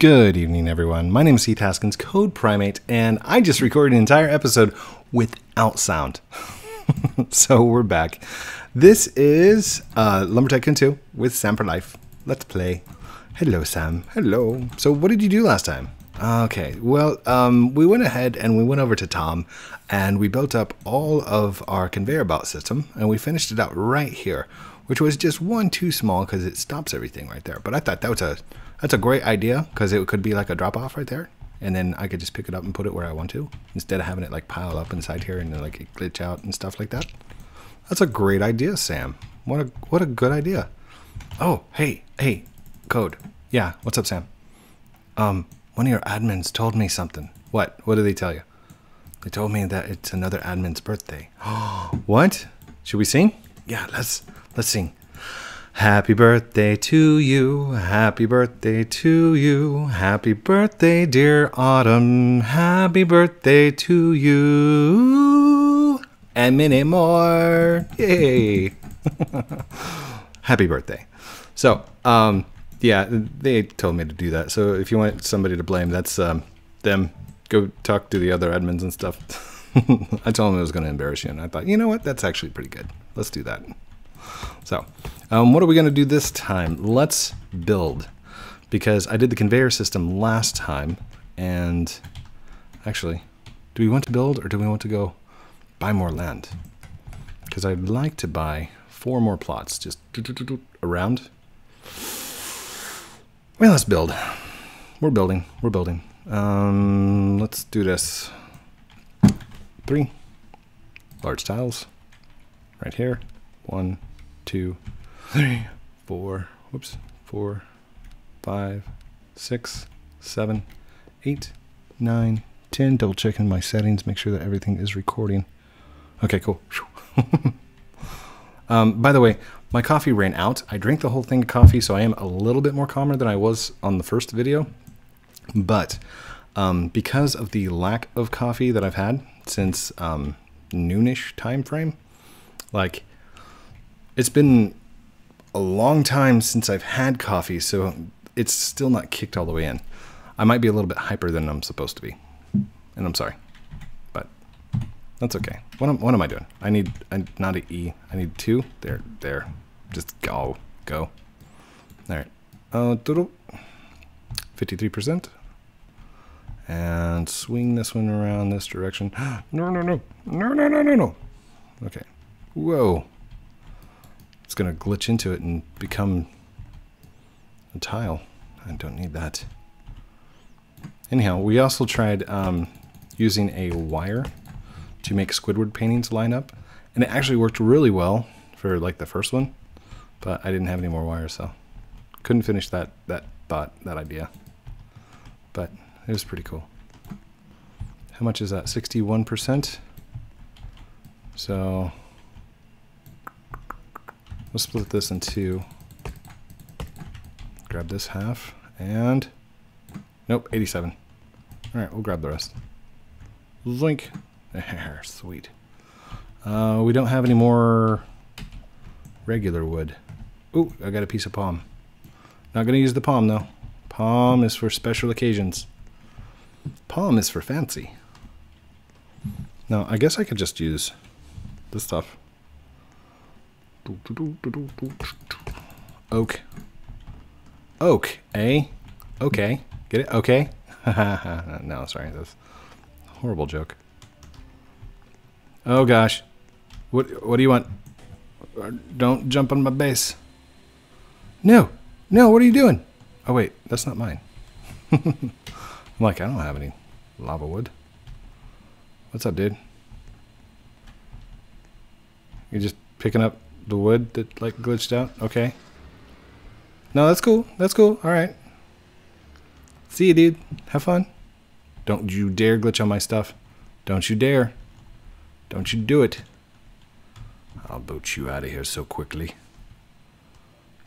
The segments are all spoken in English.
Good evening, everyone. My name is Heath Haskins, CodePrime8, and I just recorded an entire episode without sound. so we're back. This is uh, Lumber Tycoon 2 with Sam for Life. Let's play. Hello, Sam. Hello. So, what did you do last time? Okay, well, um, we went ahead and we went over to Tom and we built up all of our conveyor belt system and we finished it out right here, which was just one too small because it stops everything right there. But I thought that was a that's a great idea because it could be like a drop off right there. And then I could just pick it up and put it where I want to instead of having it like pile up inside here and like it glitch out and stuff like that. That's a great idea, Sam. What a what a good idea. Oh, hey, hey, code. Yeah, what's up, Sam? Um, one of your admins told me something. What? What did they tell you? They told me that it's another admin's birthday. what? Should we sing? Yeah, let's let's sing. Happy birthday to you. Happy birthday to you. Happy birthday, dear Autumn. Happy birthday to you. And many more. Yay. Happy birthday. So, um, yeah, they told me to do that. So if you want somebody to blame, that's um, them. Go talk to the other admins and stuff. I told them it was going to embarrass you, and I thought, you know what? That's actually pretty good. Let's do that. So, um, what are we going to do this time? Let's build. Because I did the conveyor system last time, and actually, do we want to build or do we want to go buy more land? Because I'd like to buy four more plots just around. Well, let's build. We're building. We're building. Um, let's do this. Three large tiles right here. One, two, three, four, whoops, four, five, six, seven, eight, nine, ten. Double checking my settings, make sure that everything is recording. Okay, cool. um, by the way, my coffee ran out. I drank the whole thing of coffee, so I am a little bit more calmer than I was on the first video. But um, because of the lack of coffee that I've had since um, noonish time frame, like it's been a long time since I've had coffee, so it's still not kicked all the way in. I might be a little bit hyper than I'm supposed to be, and I'm sorry, but that's okay. What am, what am I doing? I need I, not an E. I need two. There, there. Just go, go. All right. Uh. Fifty-three percent. And swing this one around this direction. No, no, no, no, no, no, no, no. Okay. Whoa going to glitch into it and become a tile. I don't need that. Anyhow, we also tried um, using a wire to make Squidward paintings line up, and it actually worked really well for like the first one, but I didn't have any more wires, so couldn't finish that that thought, that idea. But it was pretty cool. How much is that? 61%? So We'll split this in two. Grab this half and nope, 87. All right, we'll grab the rest. Link. There, sweet. Uh, we don't have any more regular wood. Ooh, I got a piece of palm. Not gonna use the palm though. Palm is for special occasions. Palm is for fancy. Now, I guess I could just use this stuff. Oak. Oak, eh? Okay. Get it? Okay. no, sorry. That's a horrible joke. Oh gosh. What what do you want? Don't jump on my base. No. No, what are you doing? Oh wait, that's not mine. I'm like, I don't have any lava wood. What's up, dude? You're just picking up the wood that like glitched out? Okay. No, that's cool. That's cool. All right. See you, dude. Have fun. Don't you dare glitch on my stuff. Don't you dare. Don't you do it. I'll boot you out of here so quickly.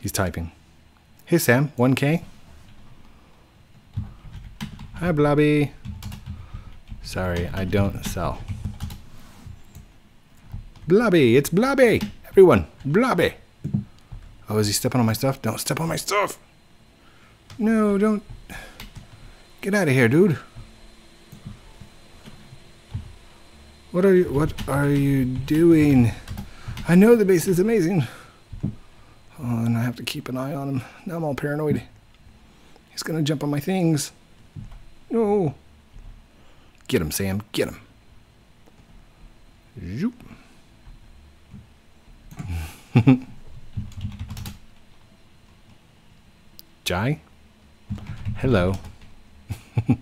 He's typing. Hey, Sam. 1K? Hi, Bloby. Sorry, I don't sell. Bloby, it's Bloby! Everyone, Bloby. Oh, is he stepping on my stuff? Don't step on my stuff. No, don't. Get out of here, dude. What are you what are you doing? I know the base is amazing. Oh, and I have to keep an eye on him. Now I'm all paranoid. He's gonna jump on my things. No. Get him, Sam. Get him. Zoop. Jai? Hello.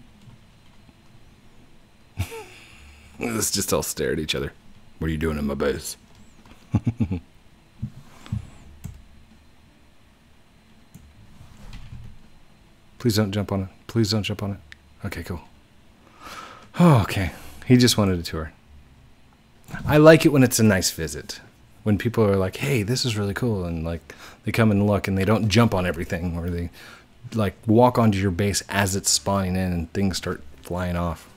Let's just all stare at each other. What are you doing in my base? Please don't jump on it. Please don't jump on it. Okay, cool. Oh, okay. He just wanted a tour. I like it when it's a nice visit. When people are like, "Hey, this is really cool," and like they come and look, and they don't jump on everything, or they like walk onto your base as it's spawning in, and things start flying off.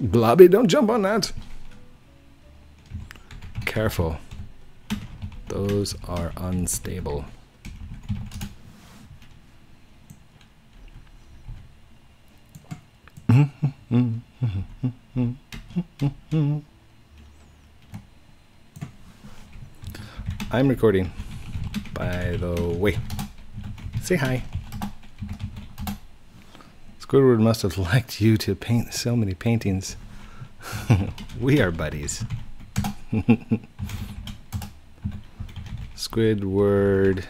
Bloby, don't jump on that. Careful. Those are unstable. I'm recording, by the way. Say hi. Squidward must have liked you to paint so many paintings. we are buddies. Squidward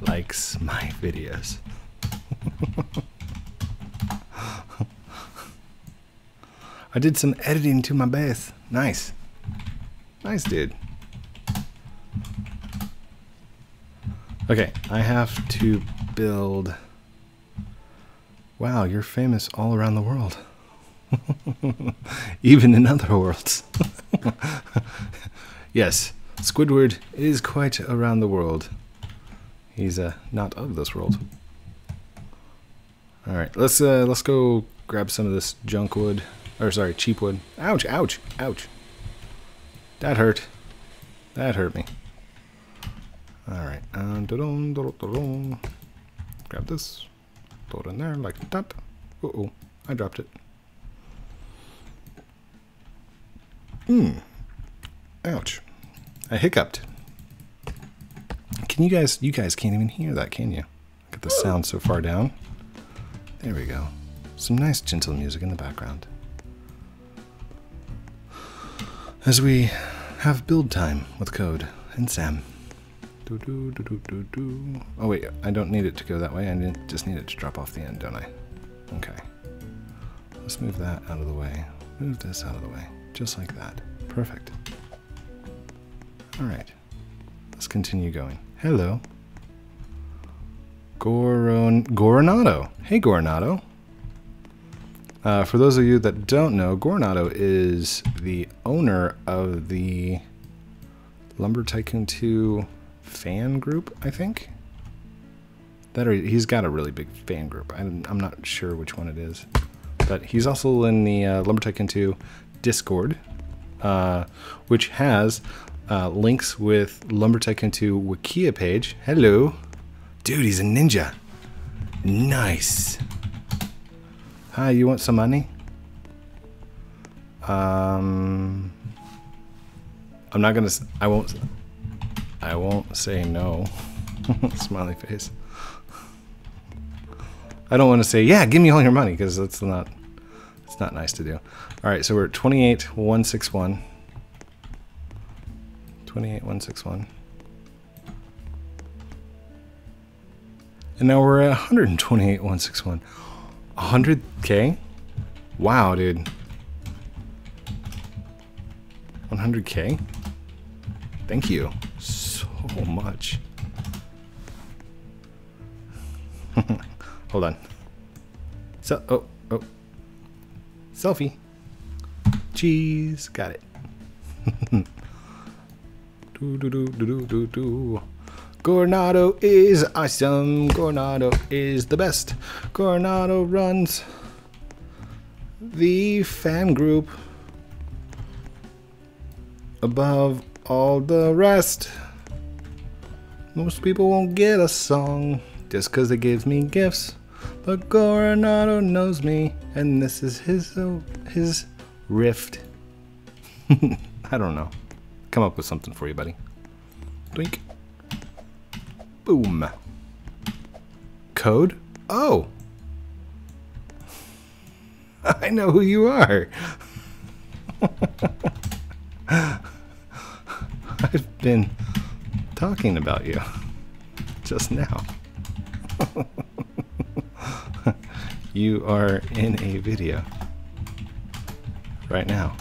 likes my videos. I did some editing to my base. Nice. Nice, dude. Okay, I have to build. Wow, you're famous all around the world. Even in other worlds. yes, Squidward is quite around the world. He's uh, not of this world. All right, let's uh, let's go grab some of this junk wood, or sorry, cheap wood. Ouch! Ouch! Ouch! That hurt. That hurt me. All right, and grab this, throw it in there like that. Uh oh, I dropped it. Hmm. Ouch. I hiccuped. Can you guys, you guys can't even hear that, can you? Get the sound so far down. There we go. Some nice gentle music in the background. As we have build time with Code and Sam. Do, do, do, do, do, do. Oh wait, I don't need it to go that way. I just need it to drop off the end, don't I? Okay. Let's move that out of the way. Move this out of the way. Just like that. Perfect. Alright. Let's continue going. Hello. Goron Goronado. Hey Goronado. Uh, for those of you that don't know, Goronado is the owner of the Lumber Tycoon 2 fan group, I think. That or he's got a really big fan group. I'm, I'm not sure which one it is. But he's also in the uh, Lumber Tycoon 2 Discord, uh, which has uh, links with Lumber Tycoon 2 Wikia page. Hello. Dude, he's a ninja. Nice. Hi, you want some money? Um, I'm not gonna. I won't. I won't say no. Smiley face. I don't want to say yeah. Give me all your money because that's not. It's not nice to do. All right, so we're at 28,161. 28,161. And now we're at 128,161. 100k? Wow, dude. 100k? Thank you so much. Hold on. So, oh, oh. Selfie. Cheese. Got it. do, do, do, do, do, do, do. Goronado is awesome. Goronado is the best. Goronado runs the fan group above all the rest. Most people won't get a song just because it gives me gifts. But Goronado knows me, and this is his uh, his rift. I don't know. Come up with something for you, buddy. Blink. Boom. Code? Oh. I know who you are. I've been talking about you just now. you are in a video right now.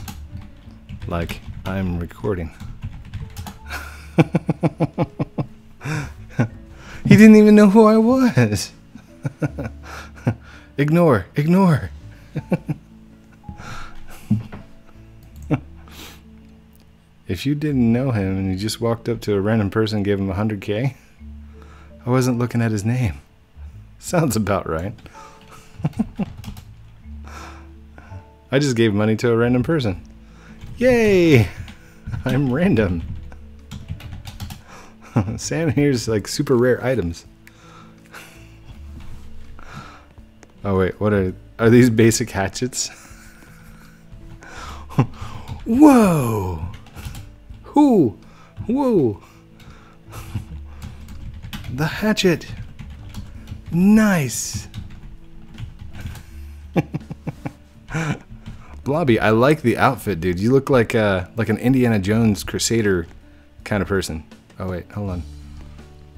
Like I'm recording. he didn't even know who I was. ignore, ignore. If you didn't know him and you just walked up to a random person and gave him 100k, I wasn't looking at his name. Sounds about right. I just gave money to a random person. Yay! I'm random. Sam here's like super rare items. oh wait, what are are these basic hatchets? Whoa! Who? Whoa! the hatchet. Nice. Bloby, I like the outfit, dude. You look like uh like an Indiana Jones Crusader kind of person. Oh wait, hold on.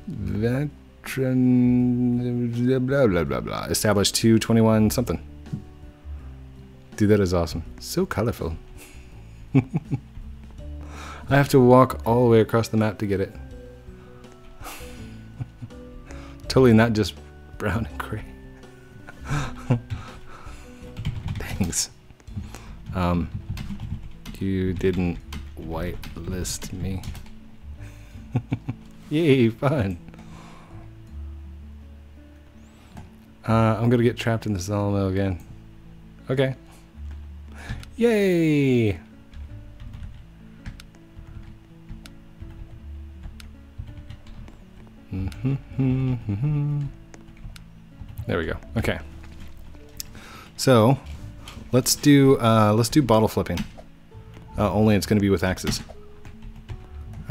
Veteran blah blah blah blah. Established 221 something. Dude, that is awesome. So colorful. I have to walk all the way across the map to get it. totally not just brown and gray. Thanks. Um, you didn't whitelist me. Yay, fun. Uh, I'm gonna get trapped in the sawmill again. Okay. Yay! There we go. Okay. So, let's do uh, let's do bottle flipping. Uh, only it's going to be with axes.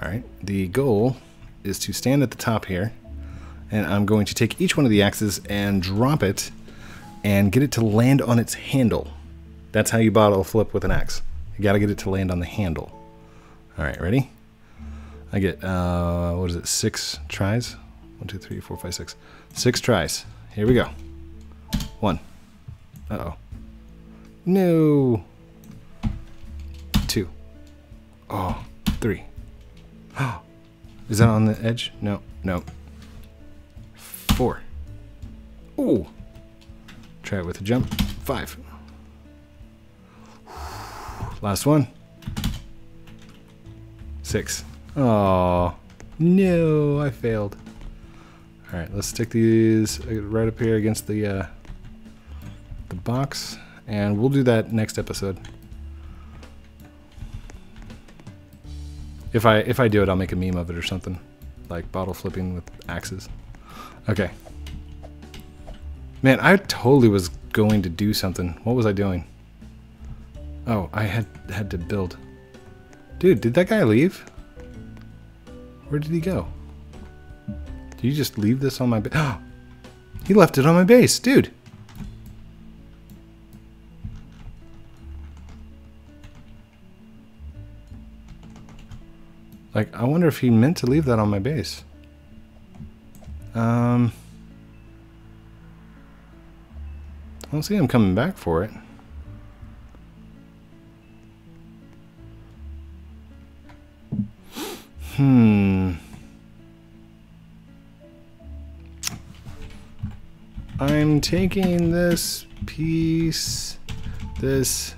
All right. The goal is to stand at the top here, and I'm going to take each one of the axes and drop it, and get it to land on its handle. That's how you bottle flip with an axe. You got to get it to land on the handle. All right, ready? I get uh, what is it? Six tries. One, two, three, four, five, six. Six tries. Here we go. One. Uh oh. No. Two. Oh, three. Is that on the edge? No, no. Four. Ooh. Try it with a jump. Five. Last one. Six. Oh, no, I failed. All right, let's stick these right up here against the uh, the box, and we'll do that next episode. If I if I do it, I'll make a meme of it or something, like bottle flipping with axes. Okay. Man, I totally was going to do something. What was I doing? Oh, I had had to build. Dude, did that guy leave? Where did he go? Did you just leave this on my base? Oh, he left it on my base, dude. Like, I wonder if he meant to leave that on my base. Um, I don't see him coming back for it. Hmm. I'm taking this piece, this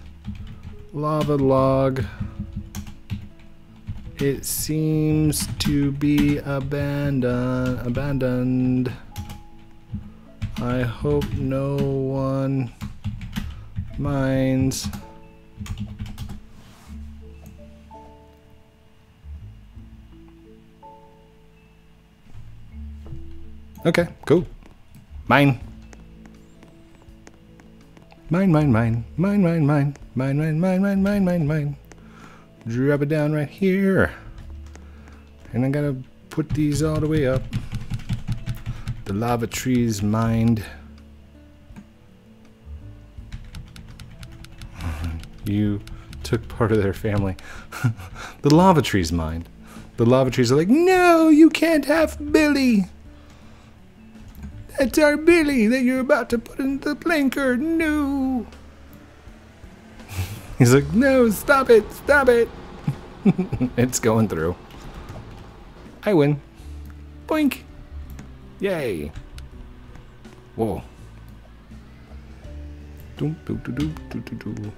lava log. It seems to be abandoned. Abandoned. I hope no one minds. Okay, cool. Mine. Mine, mine, mine. Mine, mine, mine. Mine, mine, mine, mine, mine, mine, mine. Drop it down right here. And I gotta put these all the way up. The lava tree's mined. you took part of their family. the lava tree's mined. The lava trees are like, no, you can't have Billy. That's our Billy that you're about to put in the blanker. No. He's like, no, stop it, stop it. it's going through. I win. Boink. Yay. Whoa. Doom, doom, doom, doom, doom, doom, doom.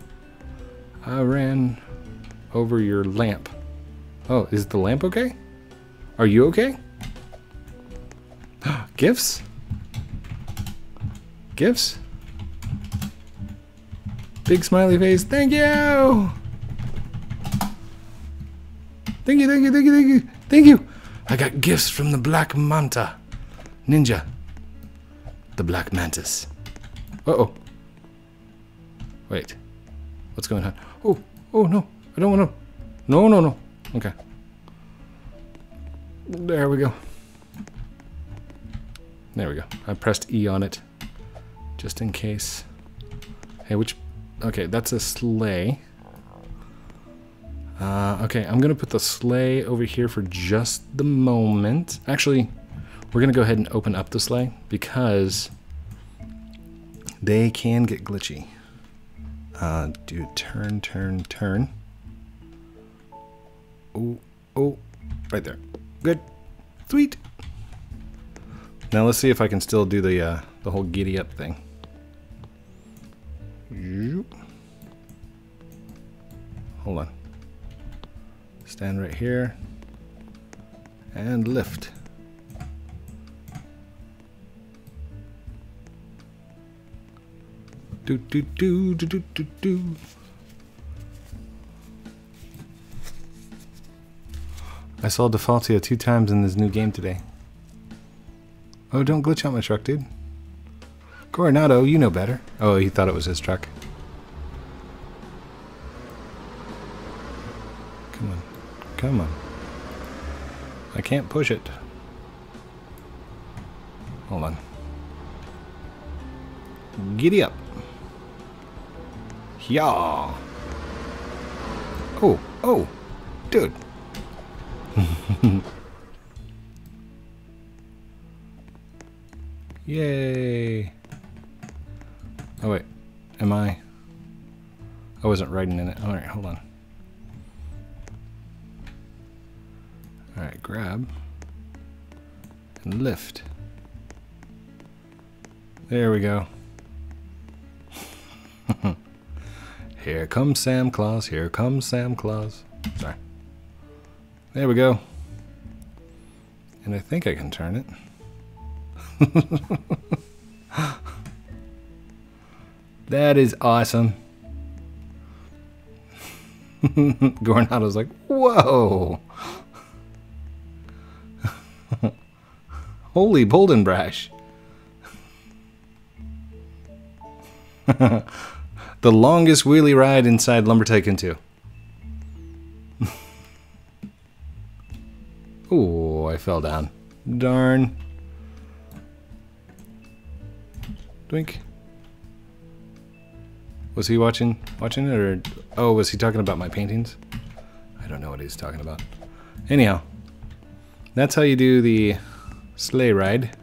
I ran over your lamp. Oh, is the lamp okay? Are you okay? Gifts? Gifts? Big smiley face. Thank you! Thank you, thank you, thank you, thank you, thank you! I got gifts from the Black Manta. Ninja. The Black Mantis. Uh oh. Wait. What's going on? Oh, oh no. I don't want to. No, no, no. Okay. There we go. There we go. I pressed E on it. Just in case. Hey, which... Okay, that's a sleigh. Uh, okay, I'm going to put the sleigh over here for just the moment. Actually, we're going to go ahead and open up the sleigh because they can get glitchy. Uh, do turn, turn, turn. Oh, oh, right there. Good. Sweet. Now let's see if I can still do the uh, the whole giddy up thing. Hold on. Stand right here and lift. Do do do do do do do. I saw Defaultio two times in this new game today. Oh, don't glitch out my truck, dude. Goronado, you know better. Oh, he thought it was his truck. Come on. Come on. I can't push it. Hold on. Giddy up. Yeah. Oh, oh, dude. Yay. Oh wait, am I? I wasn't writing in it. All right, hold on. All right, grab and lift. There we go. here comes Sam Claus, here comes Sam Claus. Sorry. There we go. And I think I can turn it. that is awesome. Gornado's like, whoa. Holy Bold and Brash. the longest wheelie ride inside Lumber Tycoon 2. oh, I fell down. Darn. Twink. Was he watching watching it or oh was he talking about my paintings? I don't know what he's talking about. Anyhow, that's how you do the sleigh ride.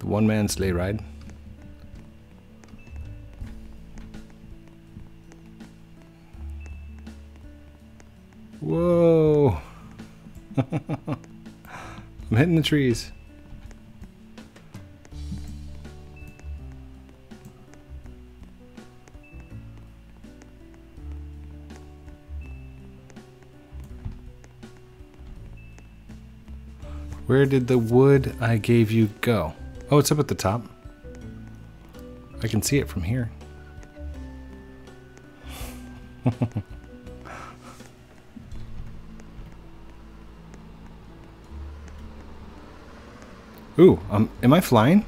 The one man sleigh ride. Whoa! I'm hitting the trees. Where did the wood I gave you go? Oh, it's up at the top. I can see it from here. Ooh, um, am I flying?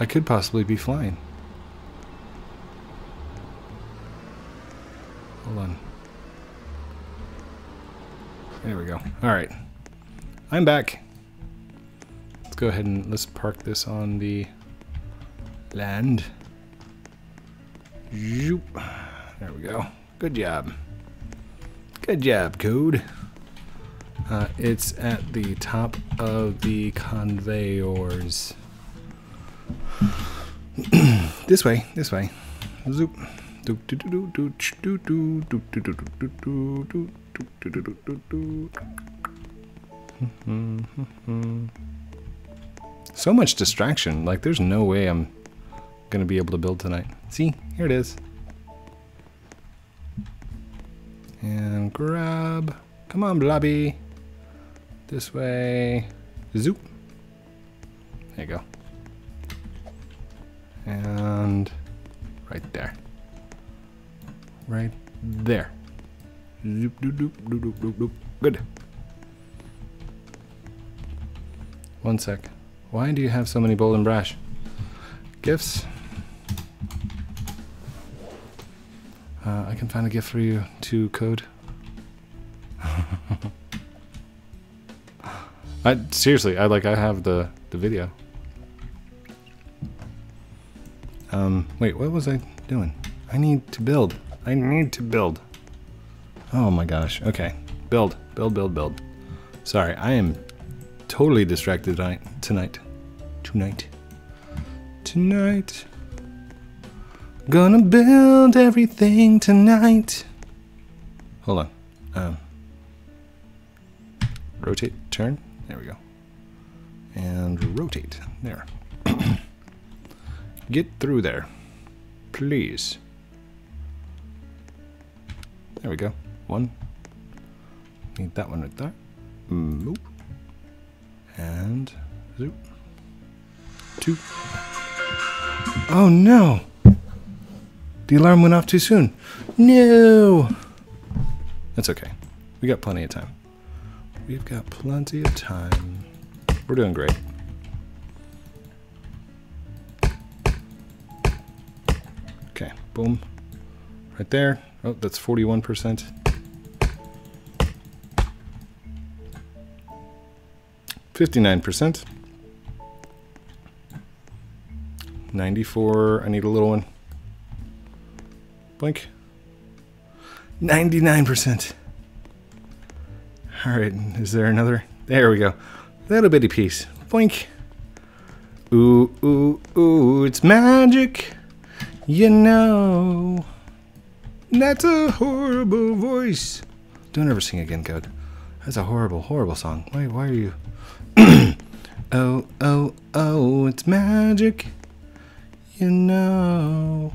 I could possibly be flying. Hold on. There we go. All right. I'm back. Let's go ahead and let's park this on the land. Zoop. There we go. Good job. Good job, code. Uh, it's at the top of the conveyors. this way, this way. Zoop. So much distraction. Like, there's no way I'm gonna be able to build tonight. See, here it is. And grab. Come on, Bloby. This way. Zoop. There you go. And right there. Right there. Zoop, doop, doop, doop, doop, doop, doop. Good. One sec. Why do you have so many bold and brash? Gifts. Uh, I can find a gift for you to code. I seriously, I like I have the the video. Um, wait, what was I doing? I need to build. I need to build. Oh my gosh. Okay. Build, build, build, build. Sorry, I am totally distracted tonight. Tonight. Tonight. Tonight. Gonna build everything tonight. Hold on. Um, rotate, turn. There we go. And rotate. There. Get through there. Please. There we go. One. Need that one right there. Nope. And zoop. Two. Oh no! The alarm went off too soon. No! That's okay. We got plenty of time. We've got plenty of time. We're doing great. Okay, boom. Right there. Oh, that's 41%. Fifty-nine percent. Ninety-four. I need a little one. Blink. Ninety-nine percent. All right. Is there another? There we go. Little bitty piece. Blink. Ooh, ooh, ooh! It's magic. You know. That's a horrible voice. Don't ever sing again, Code. That's a horrible, horrible song. Why, why are you? Oh, oh, oh, it's magic. You know.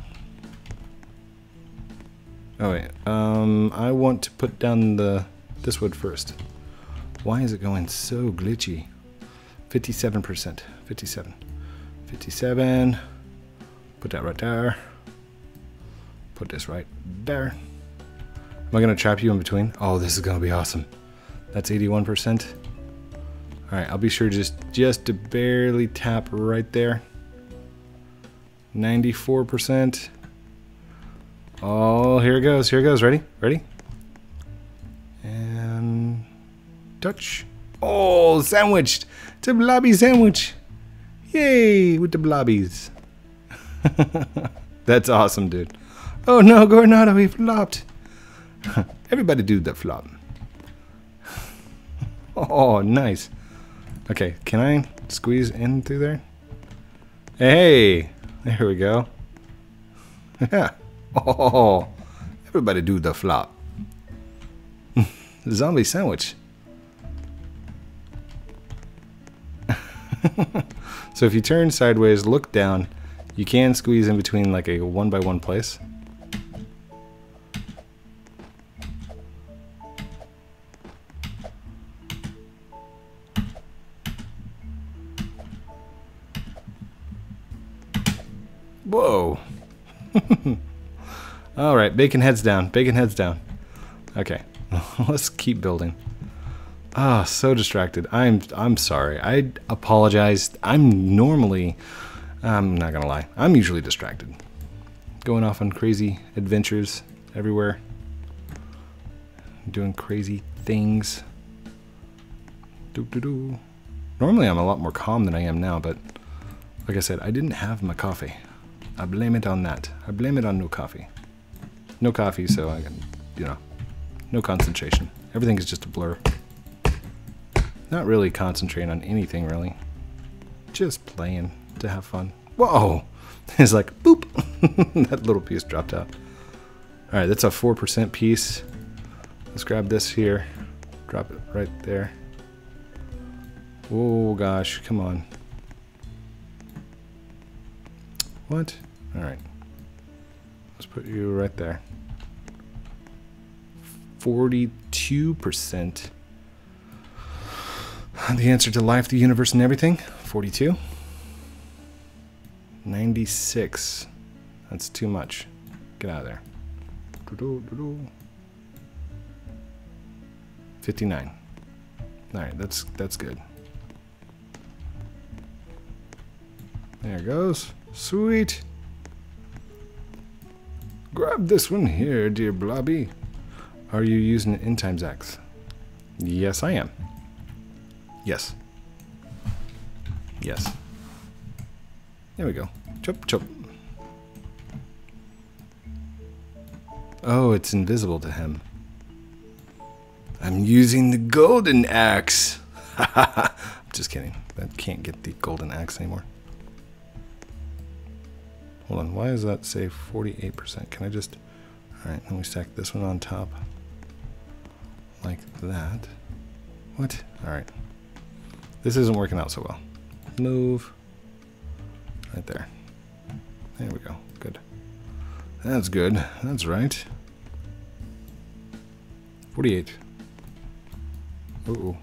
Oh wait, um, I want to put down the this wood first. Why is it going so glitchy? 57%, 57, 57. Put that right there. Put this right there. Am I gonna trap you in between? Oh, this is gonna be awesome. That's 81%. All right, I'll be sure just just to barely tap right there. 94%. Oh, here it goes. Here it goes. Ready? Ready? And touch. Oh, sandwiched. It's a blobby sandwich. Yay, with the blobbies. That's awesome, dude. Oh no, Goronado, he flopped. Everybody do the flop. oh, nice. Okay, can I squeeze in through there? Hey, there we go. Yeah. Oh, everybody do the flop. Zombie sandwich. so if you turn sideways, look down, you can squeeze in between like a one by one place. All right, bacon heads down. Bacon heads down. Okay, let's keep building. Ah, oh, so distracted. I'm I'm sorry. I apologize. I'm normally I'm not gonna lie. I'm usually distracted. Going off on crazy adventures everywhere. doing crazy things. Doo -doo -doo. Normally I'm a lot more calm than I am now, but like I said, I didn't have my coffee. I blame it on that. I blame it on no coffee. No coffee, so I can, you know, no concentration. Everything is just a blur. Not really concentrating on anything, really. Just playing to have fun. Whoa! It's like, boop! that little piece dropped out. Alright, that's a 4% piece. Let's grab this here. Drop it right there. Oh gosh, come on. What? Alright. Let's put you right there. 42%. The answer to life, the universe, and everything? 42. 96. That's too much. Get out of there. 59. Alright, that's that's good. There it goes. Sweet. Grab this one here, dear Bloby. Are you using End Times Axe? Yes, I am. Yes. Yes. There we go. Chop, chop. Oh, it's invisible to him. I'm using the golden axe. Just kidding. I can't get the golden axe anymore. Hold on. Why does that say 48%? Can I just... Alright, then we stack this one on top. Like that. What? Alright. This isn't working out so well. Move. Right there. There we go. Good. That's good. That's right. 48. Ooh.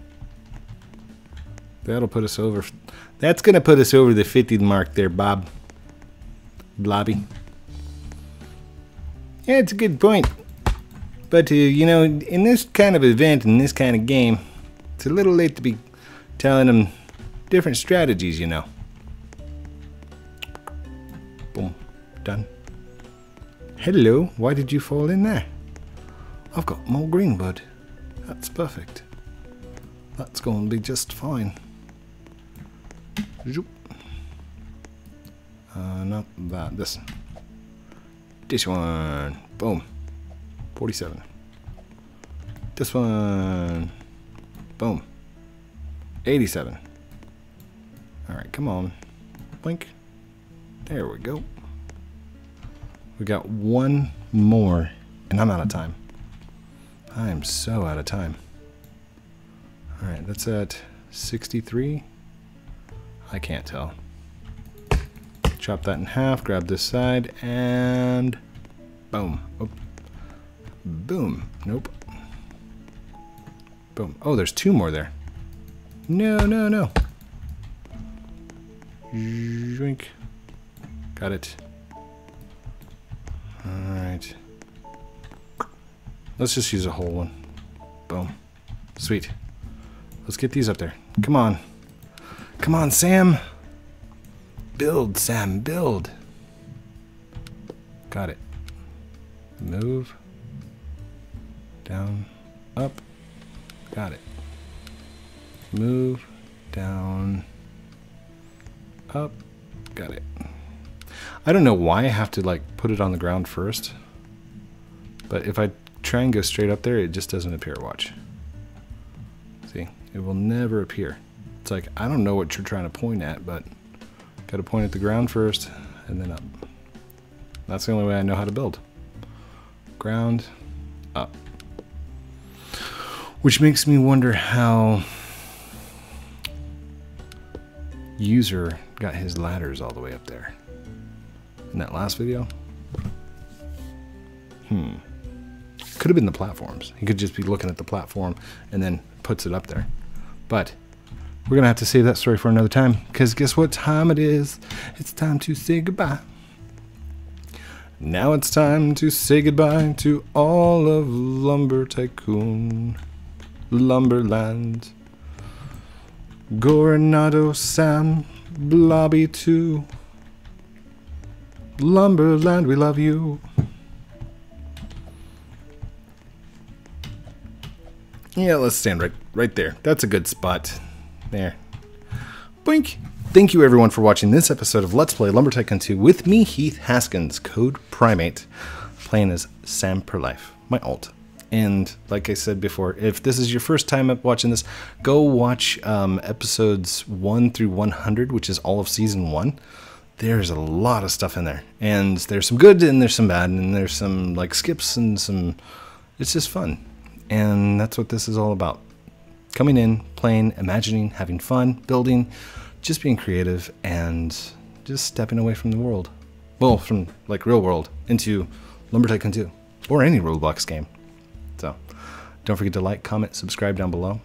That'll put us over. That's going to put us over the 50 mark there, Bob. Bloby. Yeah, it's a good point. But, uh, you know, in this kind of event, in this kind of game, it's a little late to be telling them different strategies, you know. Boom. Done. Hello, why did you fall in there? I've got more green bud. That's perfect. That's going to be just fine. Zoop. Uh, not that. This. This one. Boom. 47. This one. Boom. 87. Alright, come on. Blink. There we go. We got one more, and I'm out of time. I am so out of time. Alright, that's at 63. I can't tell. Chop that in half, grab this side, and boom. Oop. Boom. Nope. Boom. Oh, there's two more there. No, no, no. Drink. Got it. Alright. Let's just use a whole one. Boom. Sweet. Let's get these up there. Come on. Come on, Sam. Build, Sam, build. Got it. Move. Down. Up. Got it. Move. Down. Up. Got it. I don't know why I have to like put it on the ground first. But if I try and go straight up there, it just doesn't appear. Watch. See, it will never appear. It's like, I don't know what you're trying to point at, but got to point at the ground first and then up. That's the only way I know how to build. Ground, up. Which makes me wonder how user got his ladders all the way up there. In that last video? Hmm. Could have been the platforms. He could just be looking at the platform and then puts it up there. But we're going to have to save that story for another time because guess what time it is? It's time to say goodbye. Now it's time to say goodbye to all of Lumber Tycoon, Lumberland, Goronado, Sam, Bloby 2. Lumberland, we love you. Yeah, let's stand right right there. That's a good spot. There. Boink. Thank you everyone for watching this episode of Let's Play Lumber Tycoon 2 with me, Heath Haskins, Code Primate, playing as Sam Per Life, my alt. And like I said before, if this is your first time watching this, go watch um, episodes 1 through 100, which is all of season 1. There's a lot of stuff in there. And there's some good and there's some bad and there's some like skips and some it's just fun. And that's what this is all about. Coming in, playing, imagining, having fun, building, just being creative and just stepping away from the world. Well, from like real world into Lumber Tycoon 2 or any Roblox game. So don't forget to like, comment, subscribe down below.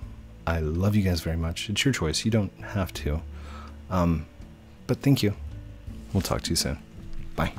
I love you guys very much. It's your choice. You don't have to. Um, but thank you. We'll talk to you soon. Bye.